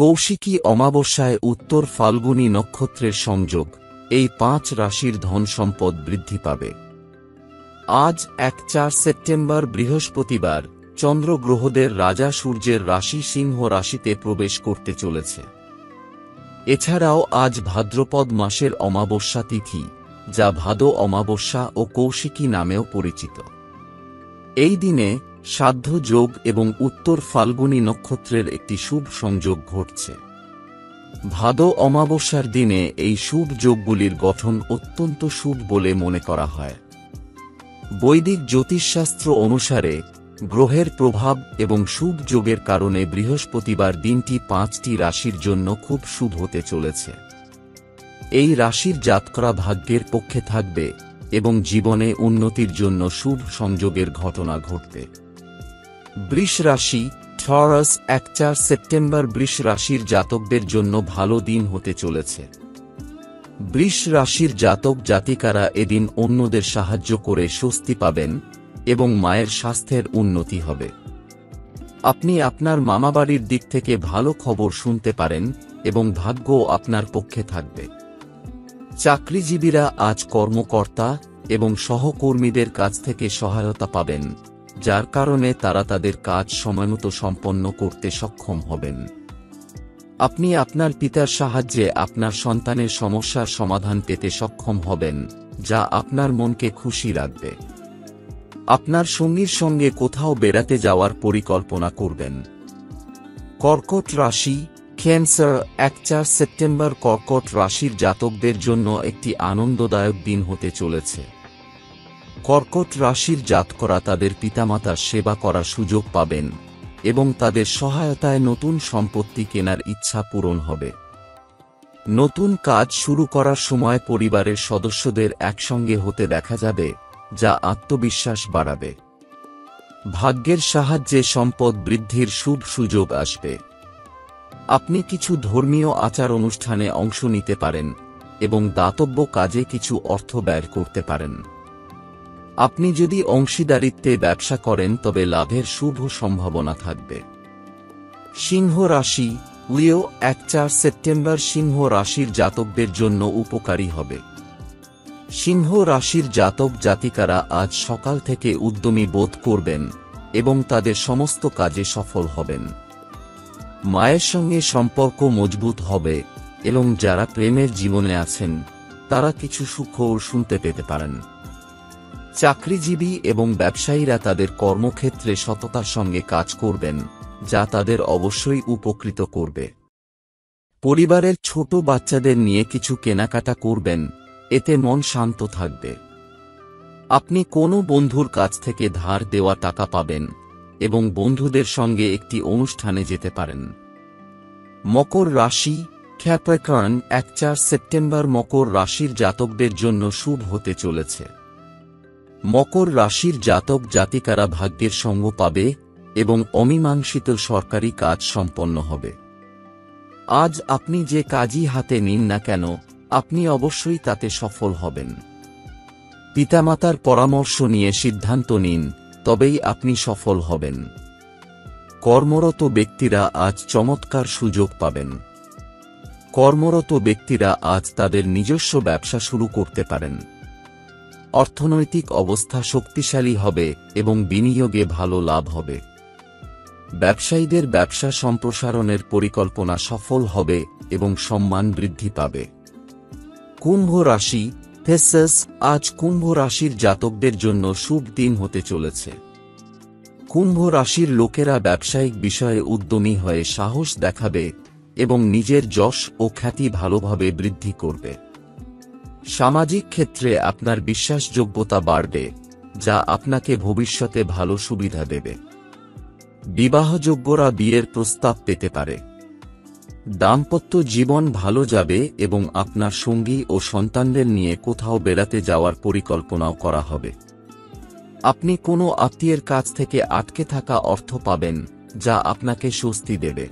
কৌশিকী অমাবস্যায় উত্তর ফাল্গুনী নক্ষত্রের সংযোগ, এই পাঁচ রাশির ধন সম্পদ বৃদ্ধি পাবে। আজ এক চার সেপ্টেম্বর বৃহস্পতিবার, চন্দ্রগ্রহদের রাজা সূর্যের রাশি সিংহ রাশিতে প্রবেশ করতে চলেছে। এছাড়াও আজ ভাদ্রপদ মাসের অমাবস্যা তিথি, যা ভাদ অমাবস্যা ও কৌশিকী নামেও পরিচিত। এই দিনে সাধ্য যোগ এবং উত্তর ফাল্গুনী নক্ষত্রের একটি শুভ সংযোগ ঘটছে। ভাদ অমাবস্যার দিনে এই শুভ যোগগুলির গঠন অত্যন্ত শুভ বলে মনে করা হয়। বৈদিক জ্যোতিষশাস্ত্র অনুসারে, গ্রহের প্রভাব এবং শুভ যোগের কারণে বৃহস্পতিবার দিনটি পাঁচটি রাশির জন্য খুব শুভ হতে চলেছে। এই রাশির জাতকরা ভাগ্যের পক্ষে থাকবে এবং জীবনে উন্নতির জন্য শুভ সংযোগের ঘটনা ঘটবে। বৃষ রাশি ঠরাস এক চার সেপ্টেম্বর বৃষ রাশির জাতকদের জন্য ভালো দিন হতে চলেছে। বৃষ রাশির জাতক জাতিকারা এদিন অন্যদের সাহায্য করে স্বস্তি পাবেন এবং মায়ের স্বাস্থ্যের উন্নতি হবে। আপনি আপনার মামাবাড়ির দিক থেকে ভালো খবর শুনতে পারেন এবং ভাগ্য আপনার পক্ষে থাকবে। চাকরিজীবীরা আজ কর্মকর্তা এবং সহকর্মীদের কাছ থেকে সহায়তা পাবেন। যার কারণে তারা তাদের কাজ সময়মতো সম্পন্ন করতে সক্ষম হবেন। আপনি আপনার পিতার সাহায্যে আপনার সন্তানের সমস্যার সমাধান পেতে সক্ষম হবেন, যা আপনার মনকে খুশি রাখবে। আপনার সঙ্গীর সঙ্গে কোথাও বেড়াতে যাওয়ার পরিকল্পনা করবেন। কর্কট রাশি, ক্যান্সার এক চার সেপ্টেম্বর কর্কট রাশির জাতকদের জন্য একটি আনন্দদায়ক দিন হতে চলেছে। কর্কট রাশির জাতকরা তাদের পিতামাতার সেবা করার সুযোগ পাবেন এবং তাদের সহায়তায় নতুন সম্পত্তি কেনার ইচ্ছা পূরণ হবে। নতুন কাজ শুরু করার সময় পরিবারের সদস্যদের একসঙ্গে হতে দেখা যাবে, যা আত্মবিশ্বাস বাড়াবে। ভাগ্যের সাহায্যে সম্পদ বৃদ্ধির শুভ সুযোগ আসবে। আপনি কিছু ধর্মীয় আচার অনুষ্ঠানে অংশ নিতে পারেন এবং দাতব্য কাজে কিছু অর্থ ব্যয় করতে পারেন। আপনি যদি অংশীদারিত্বে ব্যবসা করেন তবে লাভের শুভ সম্ভাবনা থাকবে। সিংহ রাশি, লিও এক চার সেপ্টেম্বর সিংহ রাশির জাতকদের জন্য উপকারী হবে। সিংহ রাশির জাতক জাতিকারা আজ সকাল থেকে উদ্যমী বোধ করবেন এবং তাদের সমস্ত কাজে সফল হবেন। মায়ের সঙ্গে সম্পর্ক মজবুত হবে এবং যারা প্রেমের জীবনে আছেন, তারা কিছু সুখবর শুনতে পেতে পারেন। চাকরিজীবী এবং ব্যবসায়ীরা তাদের কর্মক্ষেত্রে সততার সঙ্গে কাজ করবেন, যা তাদের অবশ্যই উপকৃত করবে। পরিবারের ছোট বাচ্চাদের নিয়ে কিছু কেনাকাটা করবেন, এতে মন শান্ত থাকবে। আপনি কোনো বন্ধুর কাছ থেকে ধার দেওয়া টাকা পাবেন এবং বন্ধুদের সঙ্গে একটি অনুষ্ঠানে যেতে পারেন। মকর রাশি খ্যাপাকর্ন এক চার সেপ্টেম্বর মকর রাশির জাতকদের জন্য শুভ হতে চলেছে। মকর রাশির জাতক জাতিকারা ভাগ্যের সঙ্গ পাবে এবং অমীমাংসিত সরকারি কাজ সম্পন্ন হবে। আজ আপনি যে কাজই হাতে নিন না কেন, আপনি অবশ্যই তাতে সফল হবেন। পিতামাতার পরামর্শ নিয়ে সিদ্ধান্ত নিন, তবেই আপনি সফল হবেন। কর্মরত ব্যক্তিরা আজ চমৎকার সুযোগ পাবেন। কর্মরত ব্যক্তিরা আজ তাদের নিজস্ব ব্যবসা শুরু করতে পারেন। অর্থনৈতিক অবস্থা শক্তিশালী হবে এবং বিনিয়োগে ভালো লাভ হবে। ব্যবসায়ীদের ব্যবসা সম্প্রসারণের পরিকল্পনা সফল হবে এবং সম্মান বৃদ্ধি পাবে। কুম্ভ রাশি, থেসাস, আজ কুম্ভ রাশির জাতকদের জন্য শুভ দিন হতে চলেছে। কুম্ভ রাশির লোকেরা ব্যবসায়িক বিষয়ে উদ্যমী হয়ে সাহস দেখাবে এবং নিজের যশ ও খ্যাতি ভালোভাবে বৃদ্ধি করবে। সামাজিক ক্ষেত্রে আপনার বিশ্বাসযোগ্যতা বাড়বে, যা আপনাকে ভবিষ্যতে ভালো সুবিধা দেবে। বিবাহযোগ্যরা বিয়ের প্রস্তাব পেতে পারে। দাম্পত্য জীবন ভালো যাবে এবং আপনার সঙ্গী ও সন্তানদের নিয়ে কোথাও বেড়াতে যাওয়ার পরিকল্পনাও করা হবে। আপনি কোনো আত্মীয়ের কাছ থেকে আটকে থাকা অর্থ পাবেন, যা আপনাকে স্বস্তি দেবে।